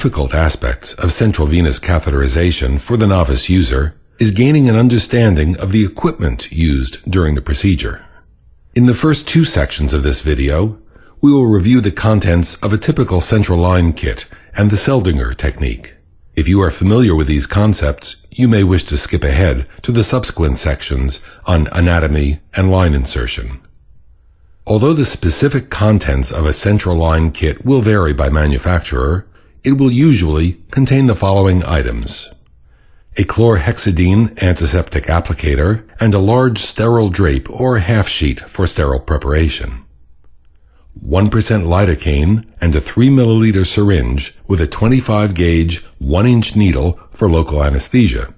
difficult aspects of central venous catheterization for the novice user is gaining an understanding of the equipment used during the procedure. In the first two sections of this video, we will review the contents of a typical central line kit and the Seldinger technique. If you are familiar with these concepts, you may wish to skip ahead to the subsequent sections on anatomy and line insertion. Although the specific contents of a central line kit will vary by manufacturer, it will usually contain the following items. A chlorhexidine antiseptic applicator and a large sterile drape or half sheet for sterile preparation. 1% lidocaine, and a 3 milliliter syringe with a 25 gauge 1 inch needle for local anesthesia.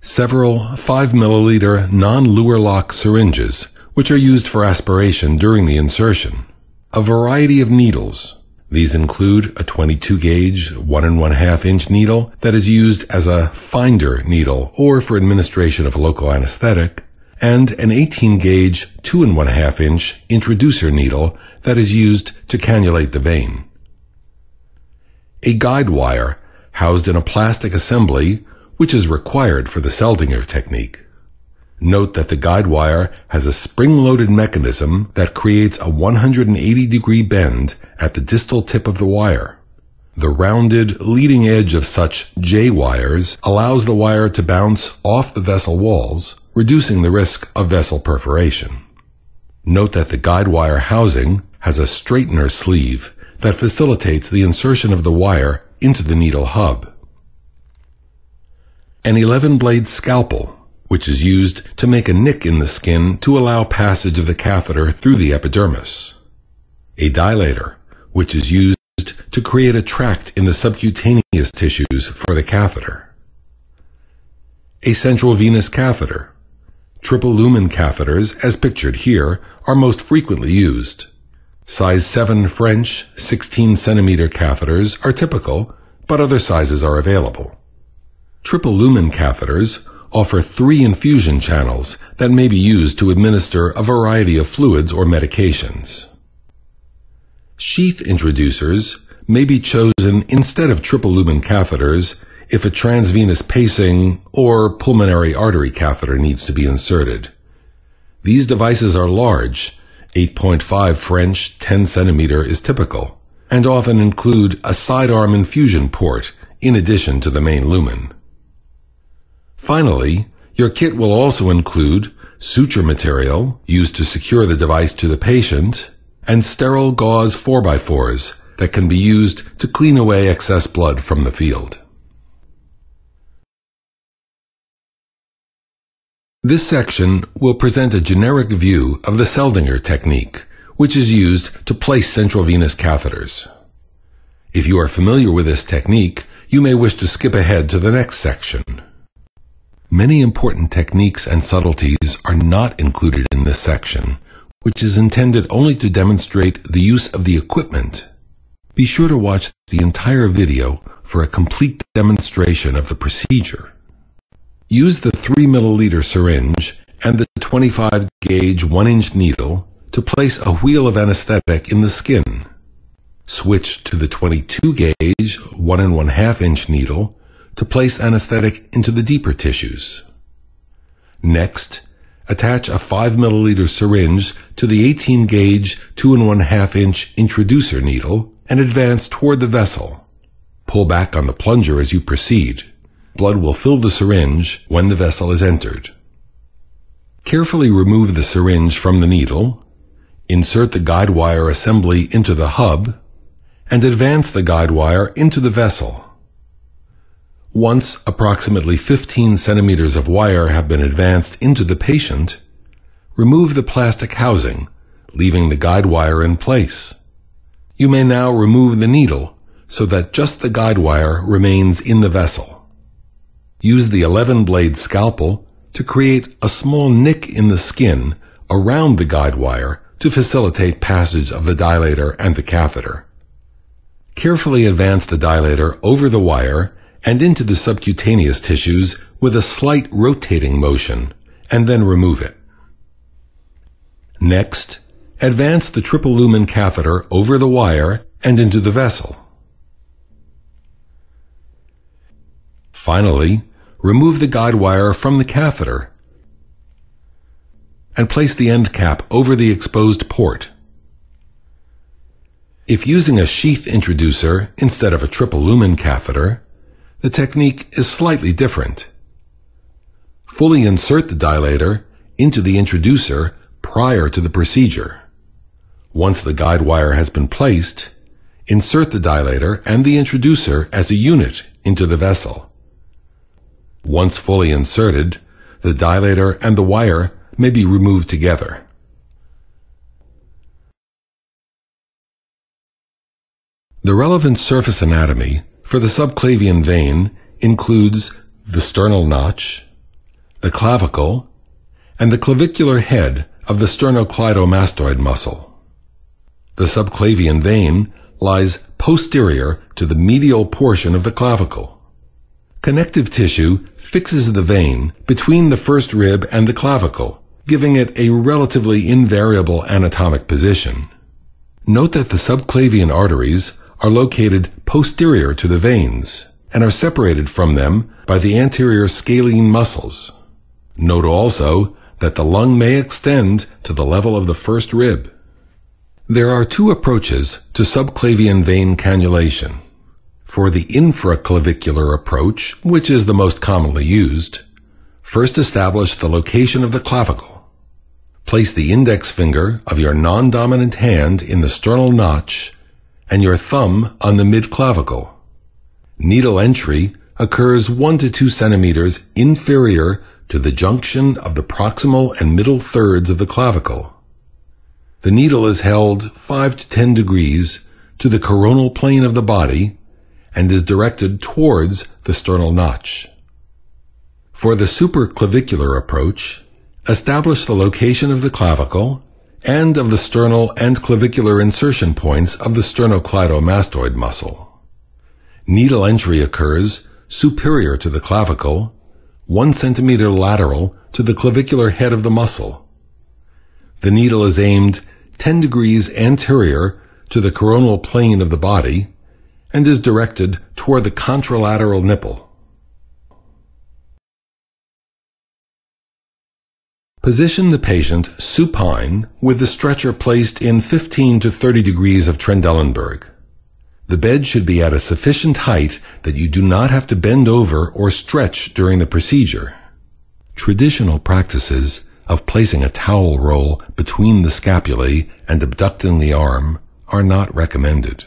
Several 5 milliliter non-Luer lock syringes, which are used for aspiration during the insertion. A variety of needles. These include a 22 gauge 1 and 1 half inch needle that is used as a finder needle or for administration of a local anesthetic, and an 18 gauge 2 and 1 half inch introducer needle that is used to cannulate the vein. A guide wire housed in a plastic assembly which is required for the Seldinger technique. Note that the guide wire has a spring-loaded mechanism that creates a 180 degree bend at the distal tip of the wire. The rounded leading edge of such J wires allows the wire to bounce off the vessel walls reducing the risk of vessel perforation. Note that the guide wire housing has a straightener sleeve that facilitates the insertion of the wire into the needle hub. An 11 blade scalpel, which is used to make a nick in the skin to allow passage of the catheter through the epidermis. A dilator, which is used to create a tract in the subcutaneous tissues for the catheter. A central venous catheter, Triple lumen catheters, as pictured here, are most frequently used. Size 7 French 16 centimeter catheters are typical, but other sizes are available. Triple lumen catheters offer three infusion channels that may be used to administer a variety of fluids or medications. Sheath introducers may be chosen instead of triple lumen catheters if a transvenous pacing or pulmonary artery catheter needs to be inserted. These devices are large, 8.5 French 10 centimeter is typical, and often include a sidearm infusion port in addition to the main lumen. Finally, your kit will also include suture material used to secure the device to the patient and sterile gauze 4x4s that can be used to clean away excess blood from the field. This section will present a generic view of the Seldinger technique, which is used to place central venous catheters. If you are familiar with this technique, you may wish to skip ahead to the next section. Many important techniques and subtleties are not included in this section, which is intended only to demonstrate the use of the equipment. Be sure to watch the entire video for a complete demonstration of the procedure. Use the 3 milliliter syringe and the 25 gauge 1 inch needle to place a wheal of anesthetic in the skin. Switch to the 22 gauge 1 and 1 half inch needle to place anesthetic into the deeper tissues. Next, attach a 5 milliliter syringe to the 18 gauge 2 and 1 half inch introducer needle and advance toward the vessel. Pull back on the plunger as you proceed blood will fill the syringe when the vessel is entered. Carefully remove the syringe from the needle, insert the guide wire assembly into the hub, and advance the guide wire into the vessel. Once approximately 15 centimeters of wire have been advanced into the patient, remove the plastic housing, leaving the guide wire in place. You may now remove the needle so that just the guide wire remains in the vessel. Use the 11 blade scalpel to create a small nick in the skin around the guide wire to facilitate passage of the dilator and the catheter. Carefully advance the dilator over the wire and into the subcutaneous tissues with a slight rotating motion, and then remove it. Next, advance the triple lumen catheter over the wire and into the vessel. Finally, remove the guide wire from the catheter and place the end cap over the exposed port. If using a sheath introducer instead of a triple lumen catheter, the technique is slightly different. Fully insert the dilator into the introducer prior to the procedure. Once the guide wire has been placed, insert the dilator and the introducer as a unit into the vessel. Once fully inserted, the dilator and the wire may be removed together. The relevant surface anatomy for the subclavian vein includes the sternal notch, the clavicle, and the clavicular head of the sternocleidomastoid muscle. The subclavian vein lies posterior to the medial portion of the clavicle. Connective tissue fixes the vein between the first rib and the clavicle, giving it a relatively invariable anatomic position. Note that the subclavian arteries are located posterior to the veins and are separated from them by the anterior scalene muscles. Note also that the lung may extend to the level of the first rib. There are two approaches to subclavian vein cannulation. For the infraclavicular approach, which is the most commonly used, first establish the location of the clavicle. Place the index finger of your non-dominant hand in the sternal notch and your thumb on the mid-clavicle. Needle entry occurs 1 to 2 centimeters inferior to the junction of the proximal and middle thirds of the clavicle. The needle is held 5 to 10 degrees to the coronal plane of the body and is directed towards the sternal notch. For the supraclavicular approach, establish the location of the clavicle and of the sternal and clavicular insertion points of the sternocleidomastoid muscle. Needle entry occurs superior to the clavicle, one centimeter lateral to the clavicular head of the muscle. The needle is aimed 10 degrees anterior to the coronal plane of the body and is directed toward the contralateral nipple. Position the patient supine with the stretcher placed in 15 to 30 degrees of Trendelenburg. The bed should be at a sufficient height that you do not have to bend over or stretch during the procedure. Traditional practices of placing a towel roll between the scapulae and abducting the arm are not recommended.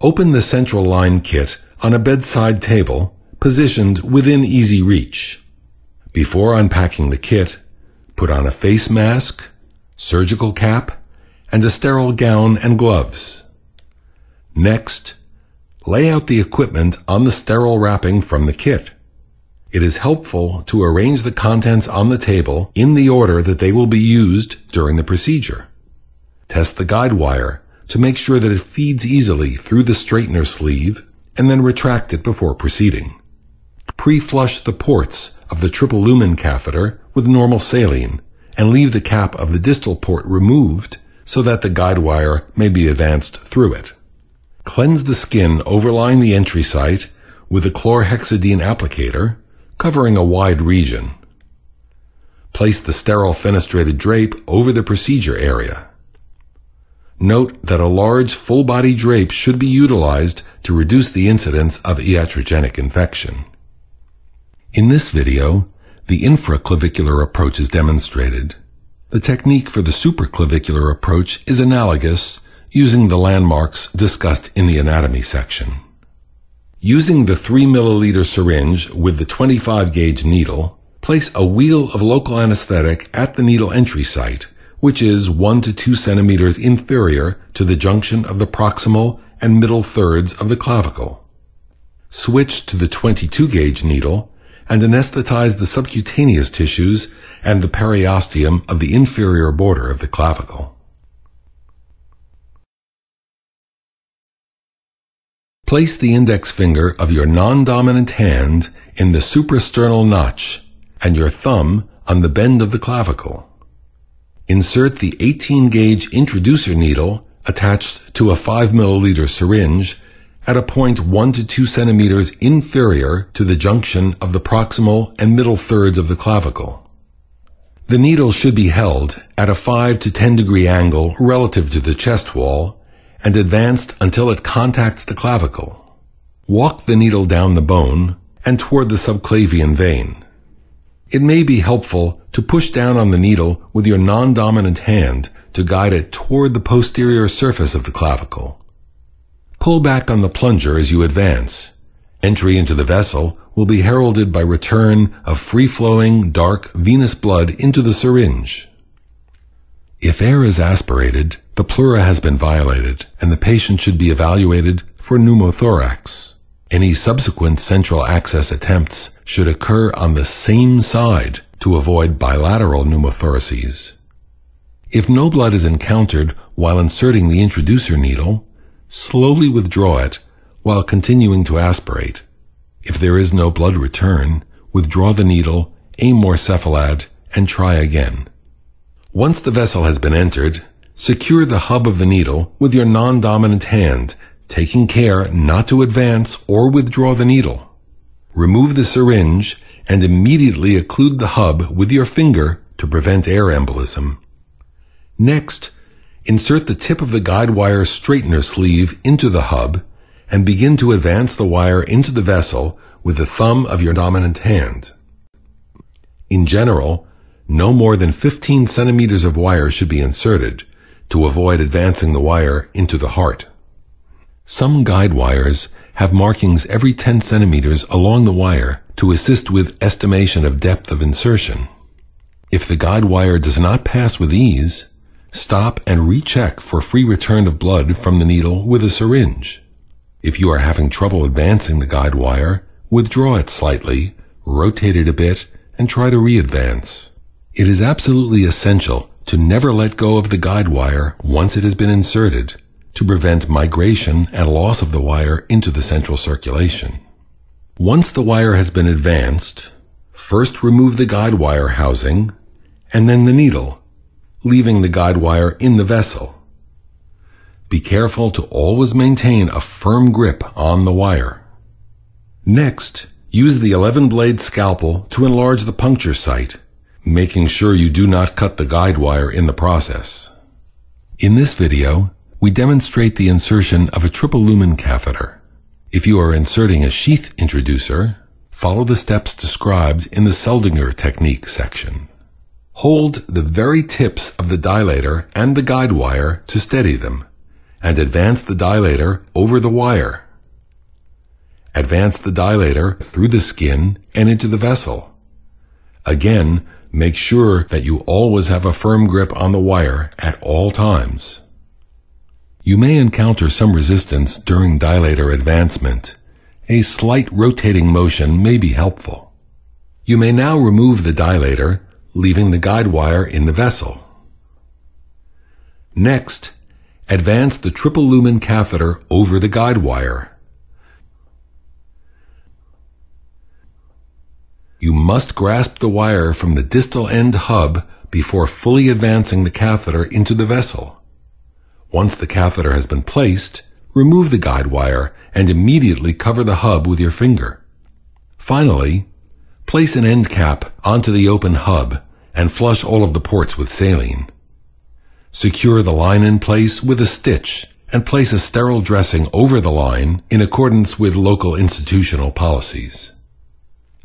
Open the central line kit on a bedside table positioned within easy reach. Before unpacking the kit, Put on a face mask, surgical cap, and a sterile gown and gloves. Next, lay out the equipment on the sterile wrapping from the kit. It is helpful to arrange the contents on the table in the order that they will be used during the procedure. Test the guide wire to make sure that it feeds easily through the straightener sleeve and then retract it before proceeding. Pre-flush the ports of the triple lumen catheter with normal saline and leave the cap of the distal port removed so that the guide wire may be advanced through it. Cleanse the skin overlying the entry site with a chlorhexidine applicator, covering a wide region. Place the sterile fenestrated drape over the procedure area. Note that a large full-body drape should be utilized to reduce the incidence of iatrogenic infection. In this video, the infraclavicular approach is demonstrated. The technique for the supraclavicular approach is analogous, using the landmarks discussed in the anatomy section. Using the 3 milliliter syringe with the 25 gauge needle, place a wheal of local anesthetic at the needle entry site, which is 1 to 2 centimeters inferior to the junction of the proximal and middle thirds of the clavicle. Switch to the 22 gauge needle and anesthetize the subcutaneous tissues and the periosteum of the inferior border of the clavicle. Place the index finger of your non-dominant hand in the suprasternal notch and your thumb on the bend of the clavicle. Insert the 18 gauge introducer needle attached to a 5 milliliter syringe at a point 1 to 2 centimeters inferior to the junction of the proximal and middle thirds of the clavicle. The needle should be held at a 5 to 10 degree angle relative to the chest wall and advanced until it contacts the clavicle. Walk the needle down the bone and toward the subclavian vein. It may be helpful to push down on the needle with your non-dominant hand to guide it toward the posterior surface of the clavicle. Pull back on the plunger as you advance. Entry into the vessel will be heralded by return of free-flowing, dark, venous blood into the syringe. If air is aspirated, the pleura has been violated, and the patient should be evaluated for pneumothorax. Any subsequent central access attempts should occur on the same side to avoid bilateral pneumothoraces. If no blood is encountered while inserting the introducer needle, slowly withdraw it while continuing to aspirate. If there is no blood return, withdraw the needle, aim more cephalad, and try again. Once the vessel has been entered, secure the hub of the needle with your non-dominant hand, taking care not to advance or withdraw the needle. Remove the syringe and immediately occlude the hub with your finger to prevent air embolism. Next, Insert the tip of the guide wire straightener sleeve into the hub and begin to advance the wire into the vessel with the thumb of your dominant hand. In general, no more than 15 centimeters of wire should be inserted to avoid advancing the wire into the heart. Some guide wires have markings every 10 centimeters along the wire to assist with estimation of depth of insertion. If the guide wire does not pass with ease, Stop and recheck for free return of blood from the needle with a syringe. If you are having trouble advancing the guide wire, withdraw it slightly, rotate it a bit, and try to re-advance. It is absolutely essential to never let go of the guide wire once it has been inserted to prevent migration and loss of the wire into the central circulation. Once the wire has been advanced, first remove the guide wire housing and then the needle leaving the guide wire in the vessel. Be careful to always maintain a firm grip on the wire. Next, use the 11 blade scalpel to enlarge the puncture site, making sure you do not cut the guide wire in the process. In this video, we demonstrate the insertion of a triple lumen catheter. If you are inserting a sheath introducer, follow the steps described in the Seldinger technique section. Hold the very tips of the dilator and the guide wire to steady them, and advance the dilator over the wire. Advance the dilator through the skin and into the vessel. Again, make sure that you always have a firm grip on the wire at all times. You may encounter some resistance during dilator advancement. A slight rotating motion may be helpful. You may now remove the dilator leaving the guide wire in the vessel. Next, advance the triple lumen catheter over the guide wire. You must grasp the wire from the distal end hub before fully advancing the catheter into the vessel. Once the catheter has been placed, remove the guide wire and immediately cover the hub with your finger. Finally, Place an end cap onto the open hub and flush all of the ports with saline. Secure the line in place with a stitch and place a sterile dressing over the line in accordance with local institutional policies.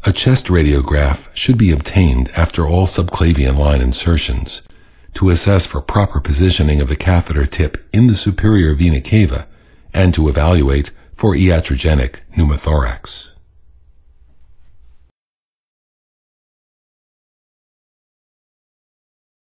A chest radiograph should be obtained after all subclavian line insertions to assess for proper positioning of the catheter tip in the superior vena cava and to evaluate for iatrogenic pneumothorax.